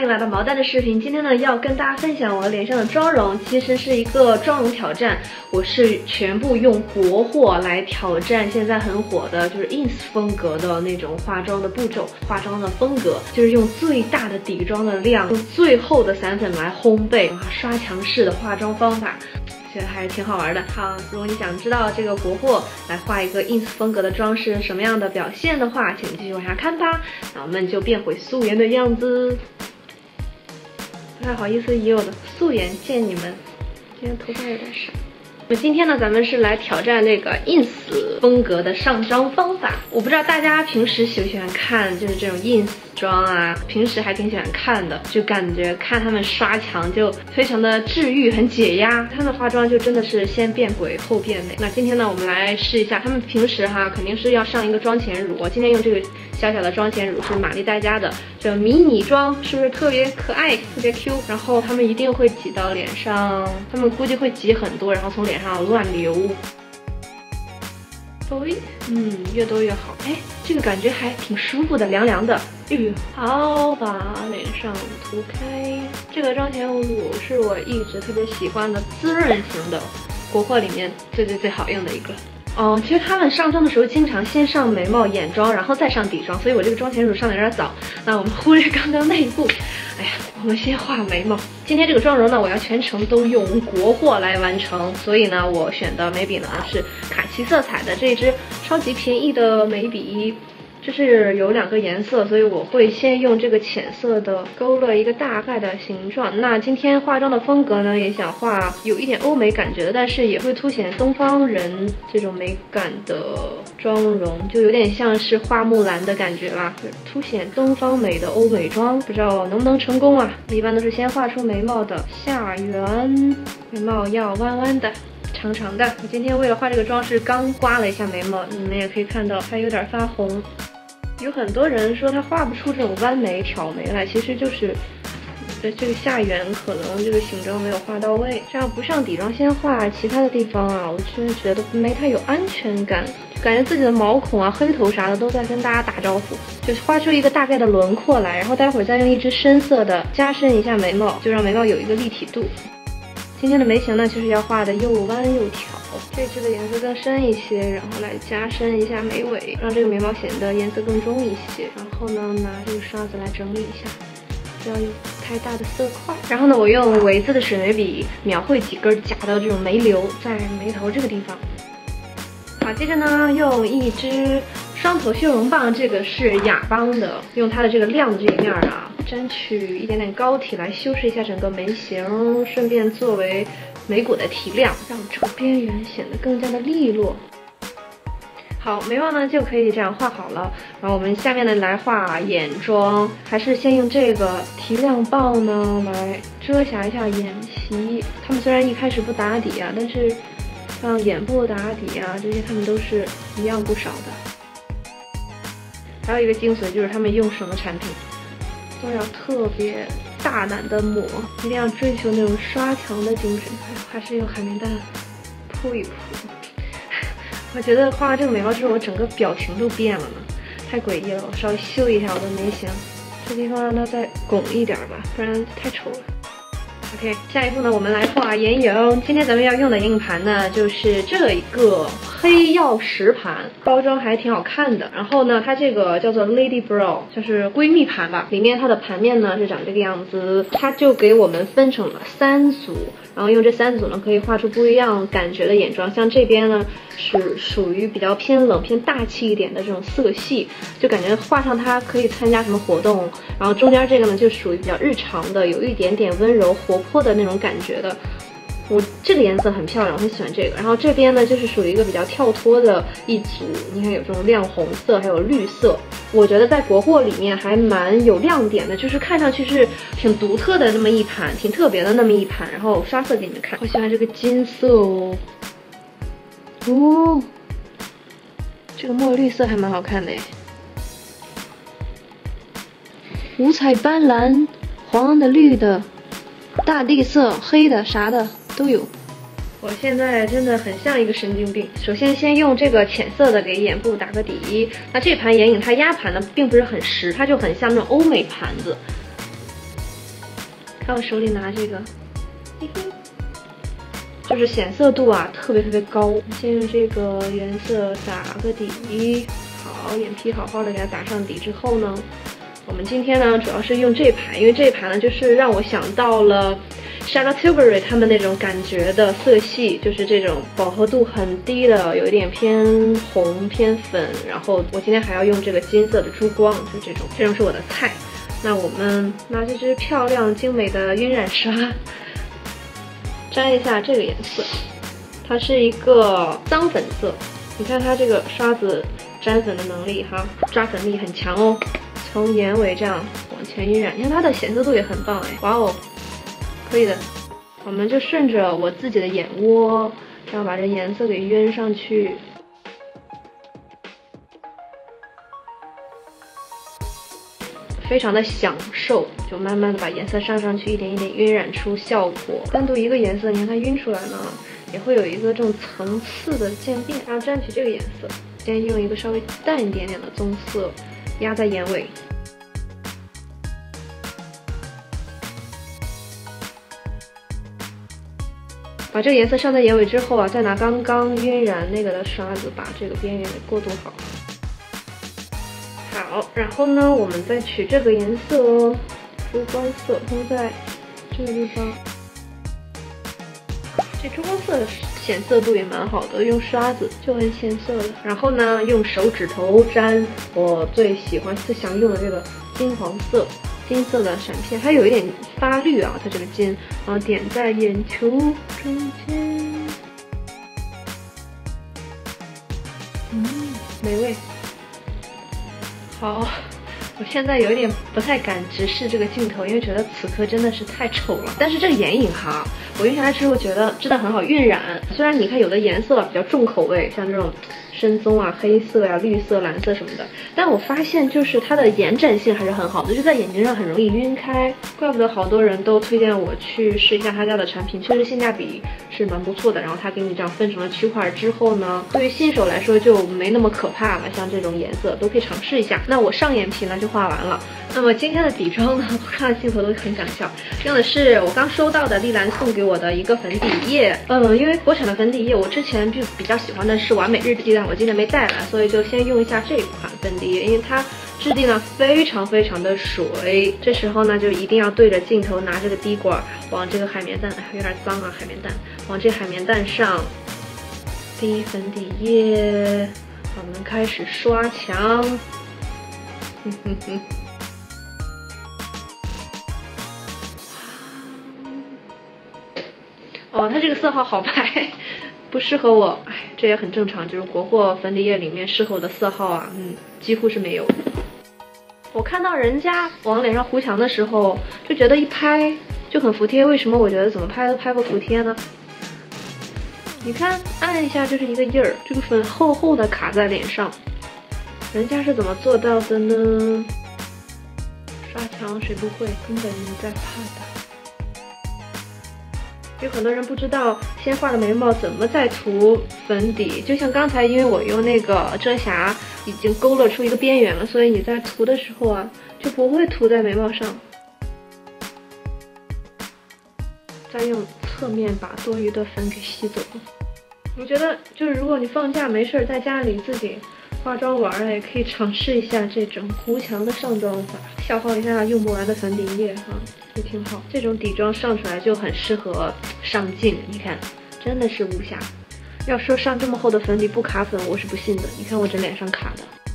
欢迎来到毛蛋的视频。今天呢，要跟大家分享我脸上的妆容，其实是一个妆容挑战。我是全部用国货来挑战现在很火的，就是 ins 风格的那种化妆的步骤、化妆的风格，就是用最大的底妆的量，用最厚的散粉来烘焙，刷墙式的化妆方法。觉得还是挺好玩的。好，如果你想知道这个国货来画一个 ins 风格的妆是什么样的表现的话，请继续往下看吧。那我们就变回素颜的样子。不太好意思，以我的素颜见你们。今天头发有点少。我今天呢，咱们是来挑战那个 ins 风格的上妆方法。我不知道大家平时喜不喜欢看，就是这种 ins。妆啊，平时还挺喜欢看的，就感觉看他们刷墙就非常的治愈，很解压。他们化妆就真的是先变鬼后变美。那今天呢，我们来试一下，他们平时哈肯定是要上一个妆前乳，我今天用这个小小的妆前乳是玛丽黛佳的这迷你妆，是不是特别可爱，特别 Q？然后他们一定会挤到脸上，他们估计会挤很多，然后从脸上乱流。哎，嗯，越多越好。哎，这个感觉还挺舒服的，凉凉的。好，把脸上涂开。这个妆前乳是我一直特别喜欢的滋润型的，国货里面最最最好用的一个。哦，其实他们上妆的时候经常先上眉毛、眼妆，然后再上底妆，所以我这个妆前乳上的有点早。那我们忽略刚刚那一步。哎呀，我们先画眉毛。今天这个妆容呢，我要全程都用国货来完成，所以呢，我选的眉笔呢是卡其色彩的这支超级便宜的眉笔。是有两个颜色，所以我会先用这个浅色的勾勒一个大概的形状。那今天化妆的风格呢，也想画有一点欧美感觉的，但是也会凸显东方人这种美感的妆容，就有点像是花木兰的感觉啦，凸显东方美的欧美妆。不知道能不能成功啊？一般都是先画出眉毛的下缘，眉毛要弯弯的、长长的。我今天为了画这个妆是刚刮了一下眉毛，你们也可以看到它有点发红。有很多人说他画不出这种弯眉挑眉来，其实就是的这个下缘可能这个形状没有画到位。这样不上底妆先画其他的地方啊，我真的觉得没太有安全感，感觉自己的毛孔啊、黑头啥的都在跟大家打招呼。就是画出一个大概的轮廓来，然后待会儿再用一支深色的加深一下眉毛，就让眉毛有一个立体度。今天的眉形呢，就是要画的又弯又挑。这支的颜色更深一些，然后来加深一下眉尾，让这个眉毛显得颜色更重一些。然后呢，拿这个刷子来整理一下，不要有太大的色块。然后呢，我用维姿的水眉笔描绘几根假的这种眉流在眉头这个地方。好，接着呢，用一支双头修容棒，这个是雅邦的，用它的这个亮的这一面啊。沾取一点点膏体来修饰一下整个眉形，顺便作为眉骨的提亮，让这个边缘显得更加的利落。好，眉毛呢就可以这样画好了。然后我们下面呢来画眼妆，还是先用这个提亮棒呢来遮瑕一下眼皮。它们虽然一开始不打底啊，但是像眼部打底啊这些，它们都是一样不少的。还有一个精髓就是他们用什么产品。都要特别大胆的抹，一定要追求那种刷墙的精神。还是用海绵蛋铺一铺。我觉得画完这个眉毛之后，我整个表情都变了呢，太诡异了。我稍微修一下我的眉形，这地方让它再拱一点吧，不然太丑了。OK，下一步呢，我们来画眼影。今天咱们要用的眼影盘呢，就是这一个黑曜石盘，包装还挺好看的。然后呢，它这个叫做 Lady Brow，就是闺蜜盘吧。里面它的盘面呢是长这个样子，它就给我们分成了三组。然后用这三组呢，可以画出不一样感觉的眼妆。像这边呢，是属于比较偏冷、偏大气一点的这种色系，就感觉画上它可以参加什么活动。然后中间这个呢，就属于比较日常的，有一点点温柔、活泼的那种感觉的。我这个颜色很漂亮，我很喜欢这个。然后这边呢，就是属于一个比较跳脱的一组。你看有这种亮红色，还有绿色。我觉得在国货里面还蛮有亮点的，就是看上去是挺独特的那么一盘，挺特别的那么一盘。然后刷色给你们看，我喜欢这个金色哦，哦，这个墨绿色还蛮好看的，五彩斑斓，黄的、绿的、大地色、黑的，啥的。都有，我现在真的很像一个神经病。首先，先用这个浅色的给眼部打个底。那这盘眼影它压盘呢，并不是很实，它就很像那种欧美盘子。看我手里拿这个，就是显色度啊特别特别高。先用这个颜色打个底，好，眼皮好好的给它打上底之后呢，我们今天呢主要是用这盘，因为这盘呢就是让我想到了。Charlotte Tilbury 他们那种感觉的色系，就是这种饱和度很低的，有一点偏红偏粉。然后我今天还要用这个金色的珠光，就这种，这种是我的菜。那我们拿这支漂亮精美的晕染刷，沾一下这个颜色，它是一个脏粉色。你看它这个刷子沾粉的能力哈，抓粉力很强哦。从眼尾这样往前晕染，你看它的显色度也很棒哎，哇哦！可以的，我们就顺着我自己的眼窝，这样把这颜色给晕上去，非常的享受。就慢慢的把颜色上上去，一点一点晕染出效果。单独一个颜色，你看它晕出来呢，也会有一个这种层次的渐变。然后蘸取这个颜色，先用一个稍微淡一点点的棕色压在眼尾。把这个颜色上在眼尾之后啊，再拿刚刚晕染那个的刷子把这个边缘给过渡好。好，然后呢，我们再取这个颜色哦，珠光色涂在这个地方。这珠光色显色度也蛮好的，用刷子就很显色了。然后呢，用手指头沾我最喜欢、最想用的这个金黄色。金色的闪片，它有一点发绿啊，它这个金，然后点在眼球中间，嗯，美味，好。我现在有点不太敢直视这个镜头，因为觉得此刻真的是太丑了。但是这个眼影哈，我晕下来之后觉得真的很好晕染。虽然你看有的颜色比较重口味，像这种深棕啊、黑色呀、绿色、蓝色什么的，但我发现就是它的延展性还是很好的，就在眼睛上很容易晕开。怪不得好多人都推荐我去试一下他家的产品，确实性价比是蛮不错的。然后他给你这样分成了区块之后呢，对于新手来说就没那么可怕了。像这种颜色都可以尝试一下。那我上眼皮呢就。画完了，那么今天的底妆呢？我看到镜头都很想笑，用的是我刚收到的丽兰送给我的一个粉底液。嗯，因为国产的粉底液，我之前就比较喜欢的是完美日记，但我今天没带来，所以就先用一下这款粉底液，因为它质地呢非常非常的水。这时候呢，就一定要对着镜头拿这个滴管往这个海绵蛋，有点脏啊，海绵蛋往这海绵蛋上滴粉底液，我们开始刷墙。哼哼哼，哦，它这个色号好白，不适合我。哎，这也很正常，就是国货粉底液里面适合我的色号啊，嗯，几乎是没有。我看到人家往脸上糊墙的时候，就觉得一拍就很服帖。为什么我觉得怎么拍都拍不服帖呢？你看，按一下就是一个印儿，这个粉厚厚的卡在脸上。人家是怎么做到的呢？刷墙谁不会？根本没在怕的。有很多人不知道，先画的眉毛怎么再涂粉底。就像刚才，因为我用那个遮瑕已经勾勒出一个边缘了，所以你在涂的时候啊，就不会涂在眉毛上。再用侧面把多余的粉给吸走。我觉得，就是如果你放假没事儿在家里自己。化妆玩儿也可以尝试一下这种糊墙的上妆法，消耗一下用不完的粉底液哈，也挺好。这种底妆上出来就很适合上镜，你看，真的是无瑕。要说上这么厚的粉底不卡粉，我是不信的。你看我这脸上卡的。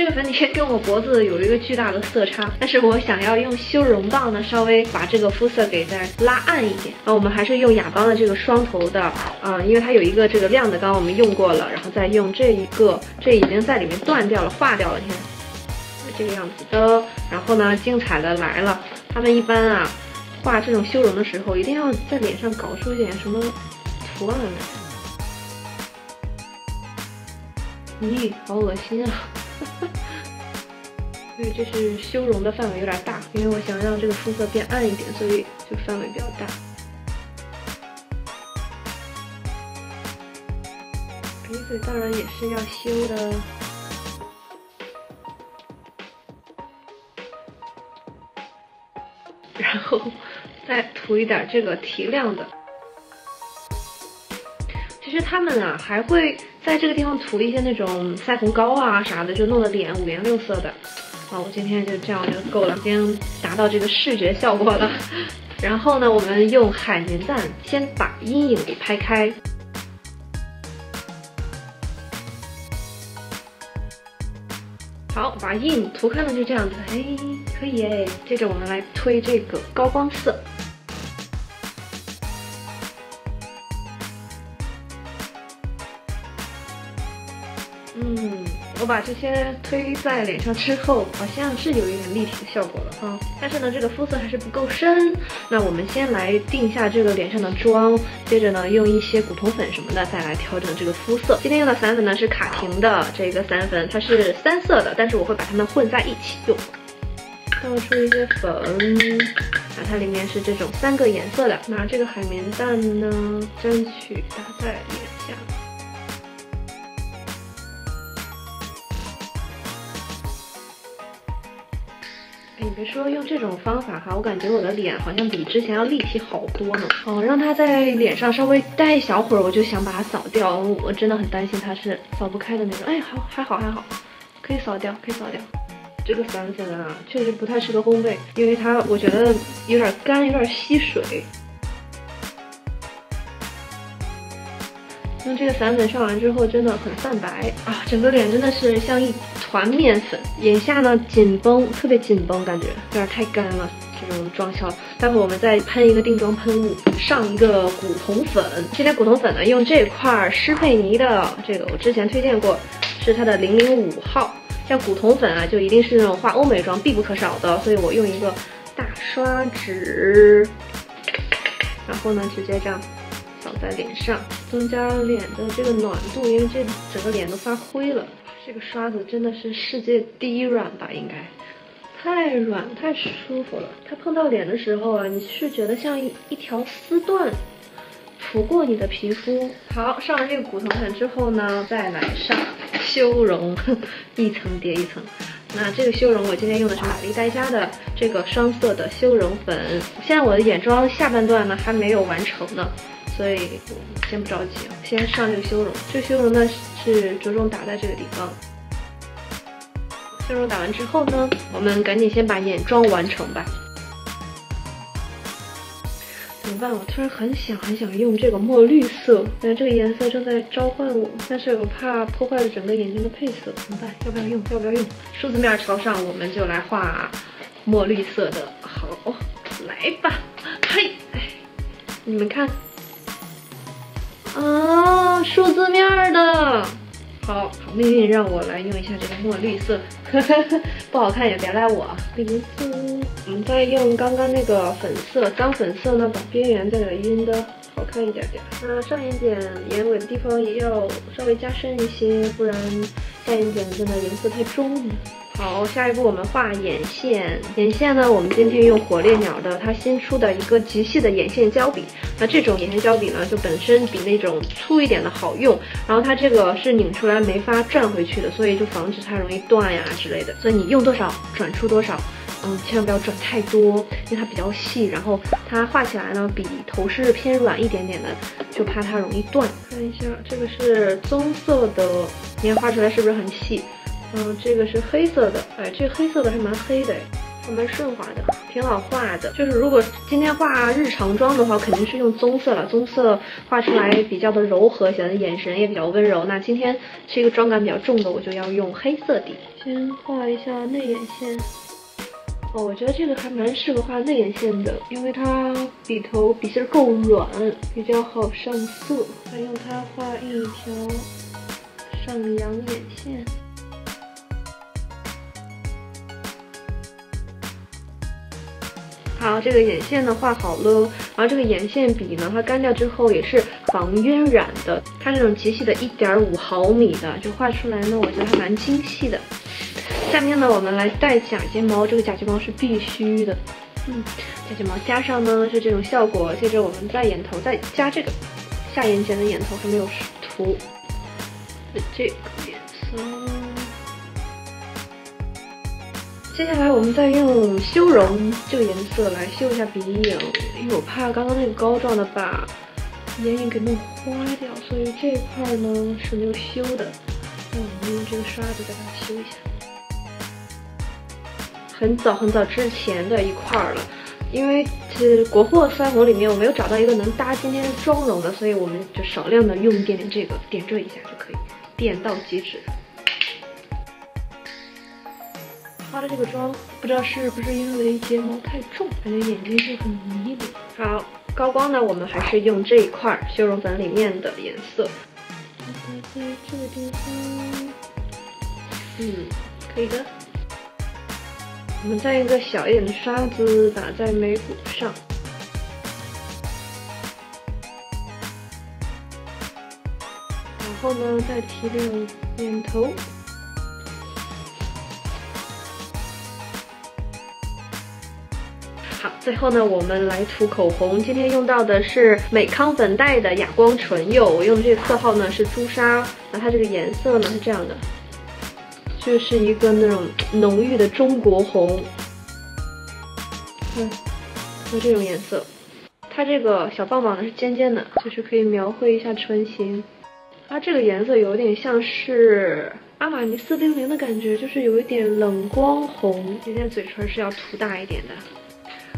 这个粉底液跟我脖子有一个巨大的色差，但是我想要用修容棒呢，稍微把这个肤色给再拉暗一点。那我们还是用雅邦的这个双头的，嗯，因为它有一个这个亮的，刚刚我们用过了，然后再用这一个，这已经在里面断掉了，化掉了，你看，是这个样子的。然后呢，精彩的来了，他们一般啊，画这种修容的时候，一定要在脸上搞出一点什么图案来。咦，好恶心啊！因为这是修容的范围有点大，因为我想让这个肤色变暗一点，所以就范围比较大。鼻子当然也是要修的。然后再涂一点这个提亮的。他们啊还会在这个地方涂一些那种腮红膏啊啥的，就弄得脸五颜六色的。啊，我今天就这样就够了，已经达到这个视觉效果了。然后呢，我们用海绵蛋先把阴影给拍开。好，把阴影涂开了，就这样子，哎，可以哎。接着我们来推这个高光色。我把这些推在脸上之后，好像是有一点立体的效果了哈。但是呢，这个肤色还是不够深。那我们先来定一下这个脸上的妆，接着呢，用一些古铜粉什么的再来调整这个肤色。今天用的散粉呢是卡婷的这个散粉，它是三色的，但是我会把它们混在一起用。倒出一些粉，那它里面是这种三个颜色的。拿这个海绵蛋呢，争取打在脸你别说用这种方法哈，我感觉我的脸好像比之前要立体好多呢。哦，让它在脸上稍微待一小会儿，我就想把它扫掉。我真的很担心它是扫不开的那种。哎，好，还好还好，可以扫掉，可以扫掉。这个散粉啊，确实不太适合烘焙，因为它我觉得有点干，有点吸水。这个散粉上完之后，真的很泛白啊，整个脸真的是像一团面粉。眼下呢紧绷，特别紧绷，感觉有点太干了。这种妆效，待会我们再喷一个定妆喷雾，上一个古铜粉。今天古铜粉呢，用这块施佩妮的，这个我之前推荐过，是它的零零五号。像古铜粉啊，就一定是那种画欧美妆必不可少的，所以我用一个大刷纸，然后呢，直接这样。在脸上，增加脸的这个暖度，因为这整个脸都发灰了。这个刷子真的是世界第一软吧？应该太软太舒服了。它碰到脸的时候啊，你是觉得像一一条丝缎拂过你的皮肤。好，上完这个古铜粉之后呢，再来上修容，一层叠一层。那这个修容我今天用的是玛丽黛佳的这个双色的修容粉。现在我的眼妆下半段呢还没有完成呢。所以先不着急啊，先上这个修容。这个修容呢是着重打在这个地方。修容打完之后呢，我们赶紧先把眼妆完成吧。怎么办？我突然很想很想用这个墨绿色，但这个颜色正在召唤我，但是我怕破坏了整个眼睛的配色，怎么办？要不要用？要不要用？梳子面朝上，我们就来画墨绿色的。好，来吧，嘿，你们看。啊，数字面的，好好命运让我来用一下这个墨绿色，不好看也别赖我。绿色，我们再用刚刚那个粉色，脏粉色呢，把边缘再给晕的好看一点点。那上眼睑眼尾的地方也要稍微加深一些，不然下眼睑真的颜色太重了。好，下一步我们画眼线。眼线呢，我们今天用火烈鸟的它新出的一个极细的眼线胶笔。那这种眼线胶笔呢，就本身比那种粗一点的好用，然后它这个是拧出来没法转回去的，所以就防止它容易断呀之类的。所以你用多少转出多少，嗯，千万不要转太多，因为它比较细，然后它画起来呢比头饰偏软一点点的，就怕它容易断。看一下，这个是棕色的，你看画出来是不是很细？嗯，这个是黑色的，哎，这个黑色的还蛮黑的，还蛮顺滑的，挺好画的。就是如果今天画日常妆的话，肯定是用棕色了，棕色画出来比较的柔和，显得眼神也比较温柔。那今天这个妆感比较重的，我就要用黑色底。先画一下内眼线。哦，我觉得这个还蛮适合画内眼线的，因为它笔头笔芯够软，比较好上色。再用它画一条上扬眼线。好，这个眼线呢画好了，然后这个眼线笔呢，它干掉之后也是防晕染的，它这种极细的1.5毫米的，就画出来呢，我觉得还蛮精细的。下面呢，我们来戴假睫毛，这个假睫毛是必须的，嗯，假睫毛加上呢是这种效果。接着我们在眼头再加这个，下眼睑的眼头还没有涂这个颜色。接下来我们再用修容这个颜色来修一下鼻影，因为我怕刚刚那个膏状的把眼影给弄花掉，所以这一块呢是没有修的。那我们用这个刷子再把它修一下。很早很早之前的一块了，因为是国货腮红里面我没有找到一个能搭今天妆容的，所以我们就少量的用一点点这个点缀一下就可以，点到即止。画的这个妆，不知道是不是因为睫毛太重，感觉眼睛就很迷离。好，高光呢，我们还是用这一块修容粉里面的颜色，在这个地方。嗯，可以的。我们再用个小一点的刷子打在眉骨上，然后呢，再提亮眼头。好，最后呢，我们来涂口红。今天用到的是美康粉黛的哑光唇釉，我用的这个色号呢是朱砂，那它这个颜色呢是这样的，就是一个那种浓郁的中国红，嗯，就这种颜色。它这个小棒棒呢是尖尖的，就是可以描绘一下唇形。它这个颜色有点像是阿玛尼四零零的感觉，就是有一点冷光红。今天嘴唇是要涂大一点的。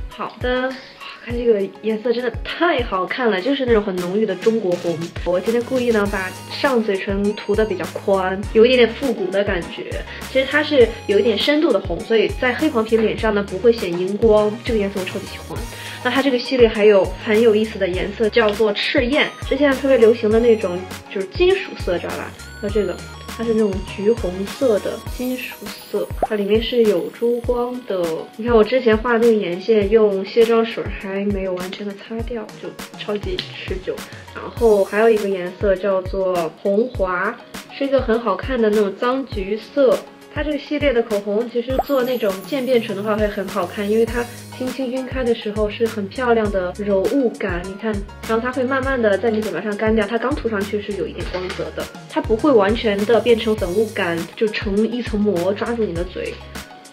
好的，看这个颜色真的太好看了，就是那种很浓郁的中国红。我今天故意呢把上嘴唇涂的比较宽，有一点点复古的感觉。其实它是有一点深度的红，所以在黑黄皮脸上呢不会显荧光。这个颜色我超级喜欢。那它这个系列还有很有意思的颜色，叫做赤焰。之前特别流行的那种就是金属色，知道吧？那这个。它是那种橘红色的金属色，它里面是有珠光的。你看我之前画那个眼线，用卸妆水还没有完全的擦掉，就超级持久。然后还有一个颜色叫做红华，是一个很好看的那种脏橘色。它这个系列的口红其实做那种渐变唇的话会很好看，因为它轻轻晕开的时候是很漂亮的柔雾感。你看，然后它会慢慢的在你嘴巴上干掉，它刚涂上去是有一点光泽的，它不会完全的变成粉雾感，就成一层膜抓住你的嘴。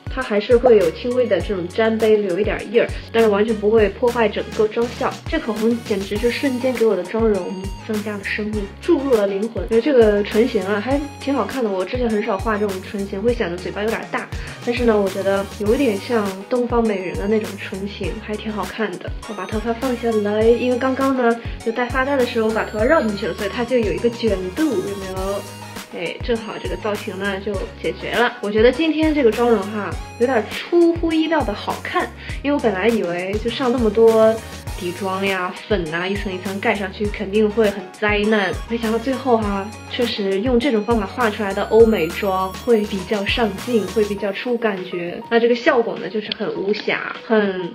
它还是会有轻微的这种沾杯，留一点印儿，但是完全不会破坏整个妆效。这口红简直是瞬间给我的妆容增加了生命，注入了灵魂。觉得这个唇形啊，还挺好看的。我之前很少画这种唇形，会显得嘴巴有点大。但是呢，我觉得有一点像东方美人的那种唇形，还挺好看的。我把头发放下来，因为刚刚呢就戴发带的时候我把头发绕进去了，所以它就有一个卷度，有没有？哎，正好这个造型呢就解决了。我觉得今天这个妆容哈，有点出乎意料的好看。因为我本来以为就上那么多底妆呀、粉呐，一层一层盖上去肯定会很灾难，没想到最后哈，确实用这种方法画出来的欧美妆会比较上镜，会比较出感觉。那这个效果呢，就是很无瑕，很。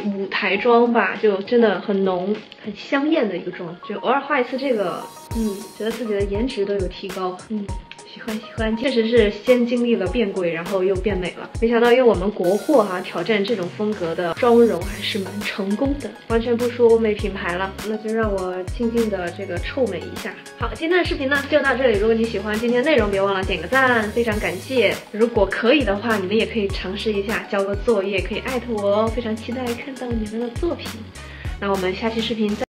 舞台妆吧，就真的很浓、很香艳的一个妆，就偶尔画一次这个，嗯，觉得自己的颜值都有提高，嗯。喜欢喜欢，确实是先经历了变贵，然后又变美了。没想到用我们国货哈挑战这种风格的妆容还是蛮成功的，完全不输欧美品牌了。那就让我静静的这个臭美一下。好，今天的视频呢就到这里。如果你喜欢今天内容，别忘了点个赞，非常感谢。如果可以的话，你们也可以尝试一下交个作业，可以艾特我哦，非常期待看到你们的作品。那我们下期视频再。